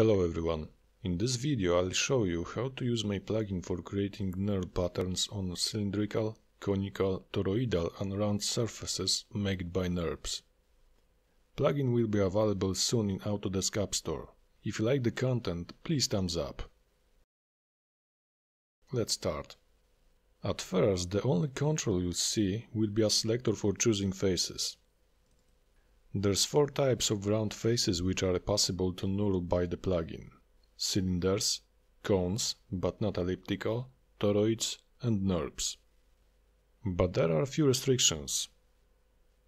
Hello everyone. In this video I'll show you how to use my plugin for creating knurl patterns on cylindrical, conical, toroidal and round surfaces made by NURBS. Plugin will be available soon in Autodesk App Store. If you like the content, please thumbs up. Let's start. At first, the only control you'll see will be a selector for choosing faces. There's four types of round faces which are possible to knurl by the plugin. Cylinders, cones, but not elliptical, toroids and NURBS. But there are a few restrictions.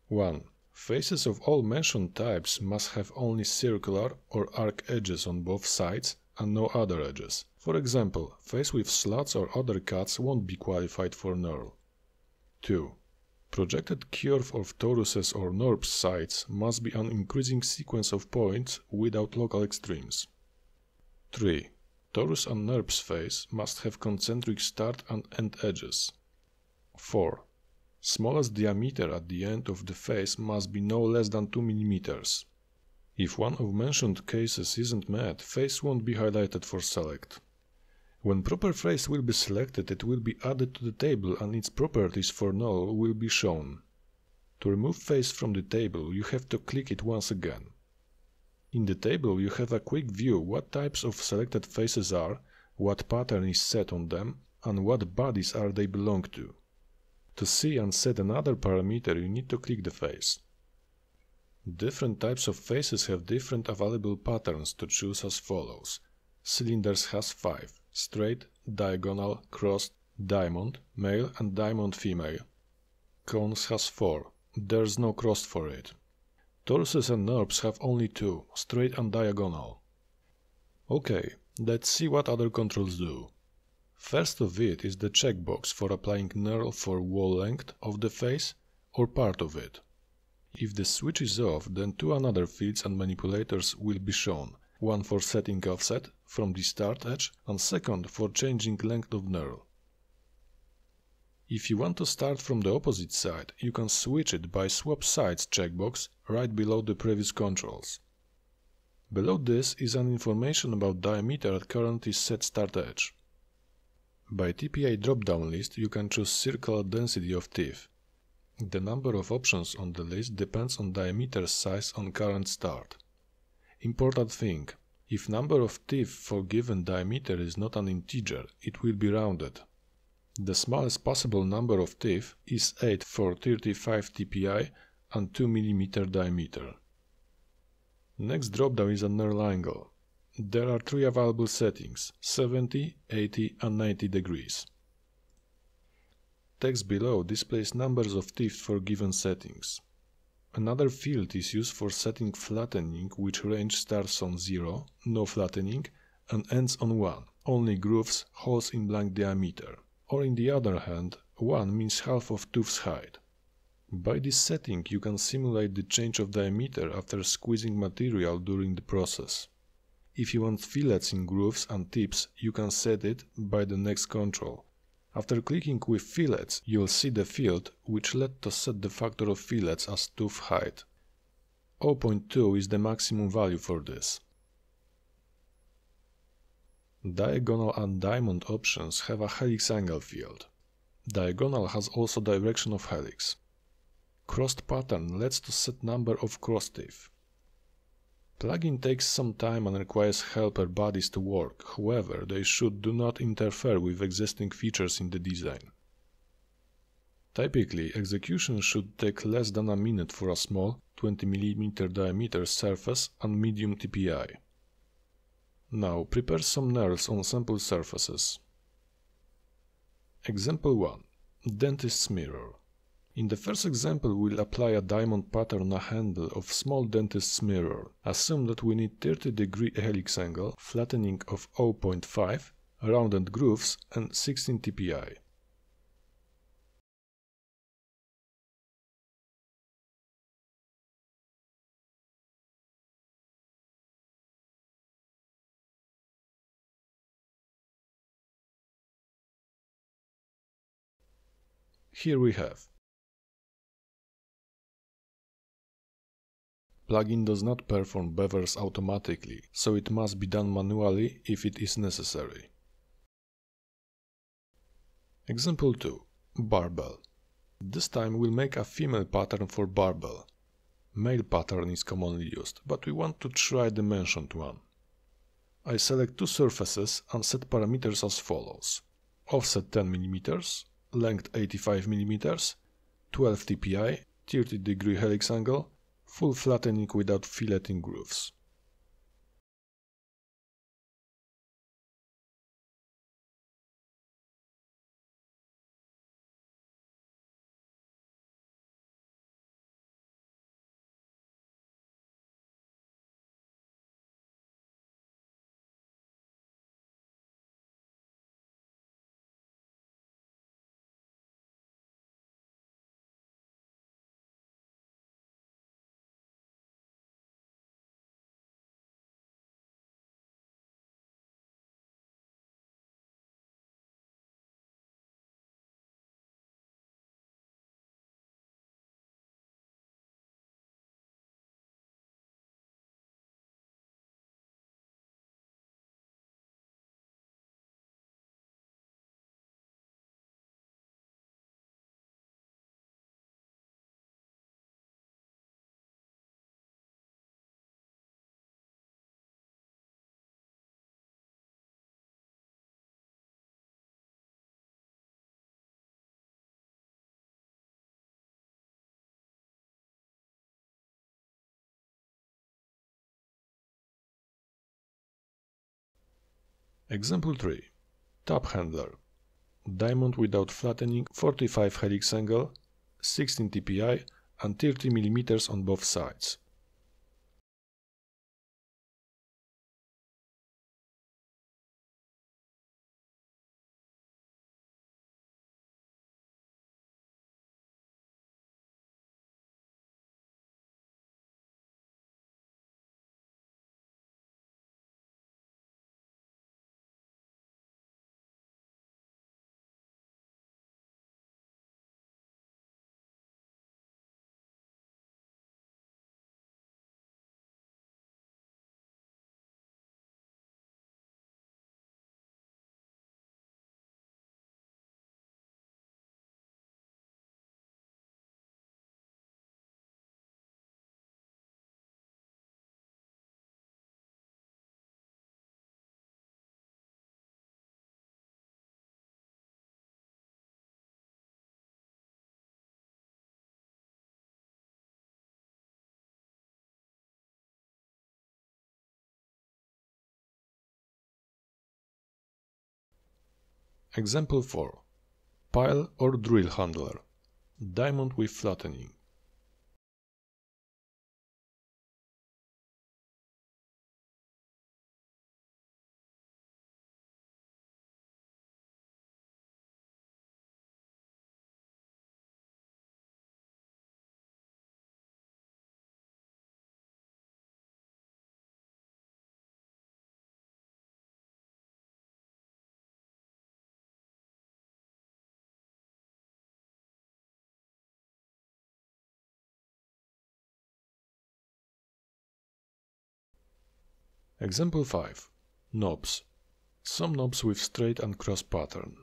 1. Faces of all mentioned types must have only circular or arc edges on both sides and no other edges. For example, face with slots or other cuts won't be qualified for knurl. 2. Projected curve of toruses or NURBS sides must be an increasing sequence of points without local extremes. 3. Torus and NURBS face must have concentric start and end edges. 4. Smallest diameter at the end of the face must be no less than 2 mm. If one of mentioned cases isn't met, face won't be highlighted for select. When proper phrase will be selected, it will be added to the table and its properties for knurl will be shown. To remove face from the table, you have to click it once again. In the table, you have a quick view what types of selected faces are, what pattern is set on them, and what bodies are they belong to. To see and set another parameter, you need to click the face. Different types of faces have different available patterns to choose as follows. Cylinders has 5 straight, diagonal, crossed, diamond, male and diamond female. Cones has 4. There's no crossed for it. Toruses and NURBS have only two, straight and diagonal. Okay, let's see what other controls do. First of it is the checkbox for applying knurl for wall length of the face or part of it. If the switch is off, then two another fields and manipulators will be shown, one for setting offset from the start edge and second for changing length of knurl. If you want to start from the opposite side, you can switch it by swap sides checkbox right below the previous controls. Below this is an information about diameter at currently set start edge. By TPI drop-down list you can choose circular density of teeth. The number of options on the list depends on diameter size on current start. Important thing, if number of teeth for given diameter is not an integer, it will be rounded. The smallest possible number of teeth is 8 for 35 TPI and 2 mm diameter. Next dropdown is a angle. There are three available settings 70, 80 and 90 degrees. Text below displays numbers of teeth for given settings. Another field is used for setting flattening which range starts on 0, no flattening, and ends on 1, only grooves, holes in blank diameter. Or in the other hand, 1 means half of tooth's height. By this setting you can simulate the change of diameter after squeezing material during the process. If you want fillets in grooves and tips, you can set it by the next control, after clicking with fillets, you'll see the field which led to set the factor of fillets as tooth height. 0.2 is the maximum value for this. Diagonal and diamond options have a helix angle field. Diagonal has also direction of helix. Crossed pattern lets to set number of cross teeth. Plugin takes some time and requires helper bodies to work, however they should do not interfere with existing features in the design. Typically, execution should take less than a minute for a small 20mm diameter surface and medium TPI. Now prepare some knurls on sample surfaces. Example 1. Dentist's mirror. In the first example we'll apply a diamond pattern on a handle of small dentist's mirror. Assume that we need 30 degree helix angle, flattening of 0.5, rounded grooves and 16 TPI. Here we have plugin does not perform bevels automatically, so it must be done manually if it is necessary. Example 2. Barbell. This time we'll make a female pattern for barbell. Male pattern is commonly used, but we want to try the mentioned one. I select two surfaces and set parameters as follows. Offset 10mm, length 85mm, 12 TPI, 30 degree helix angle, full flattening without filleting grooves. Example 3. Tap handler. Diamond without flattening, 45 helix angle, 16 TPI and 30 mm on both sides. Example 4. Pile or drill handler. Diamond with flattening. Example 5. Knobs. Some knobs with straight and cross pattern.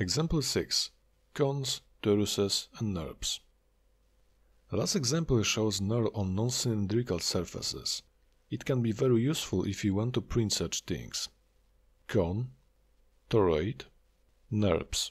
Example 6. Cones, toruses and NURBS. The last example shows knurl on non-cylindrical surfaces. It can be very useful if you want to print such things. Cone, toroid, NURBS.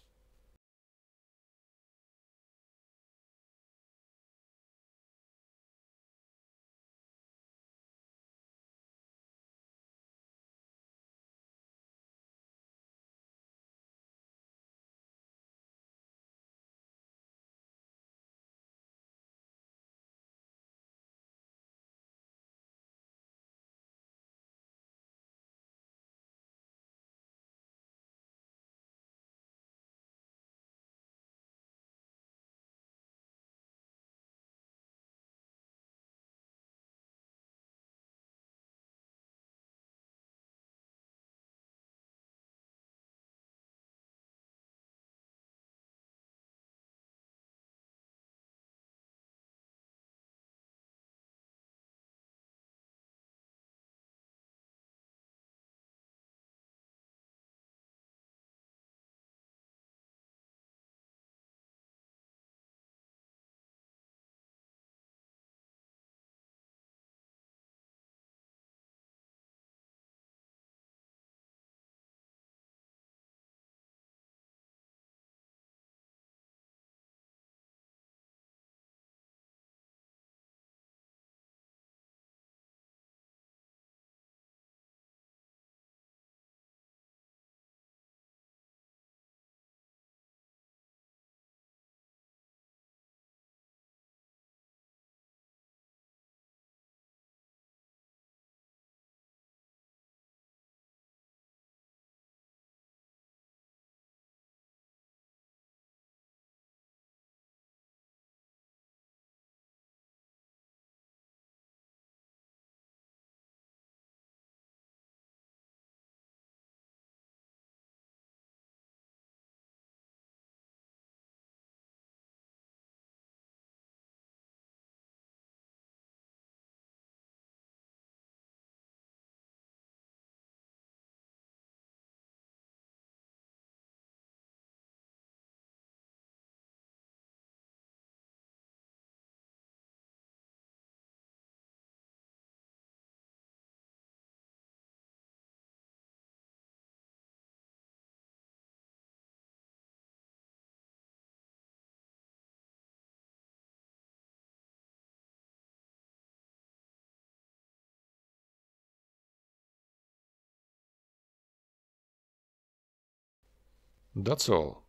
That's all.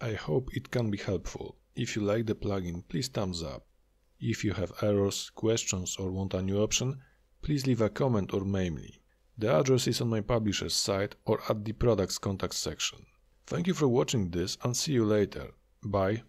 I hope it can be helpful. If you like the plugin, please thumbs up. If you have errors, questions or want a new option, please leave a comment or mail me. The address is on my publisher's site or at the products contact section. Thank you for watching this and see you later. Bye.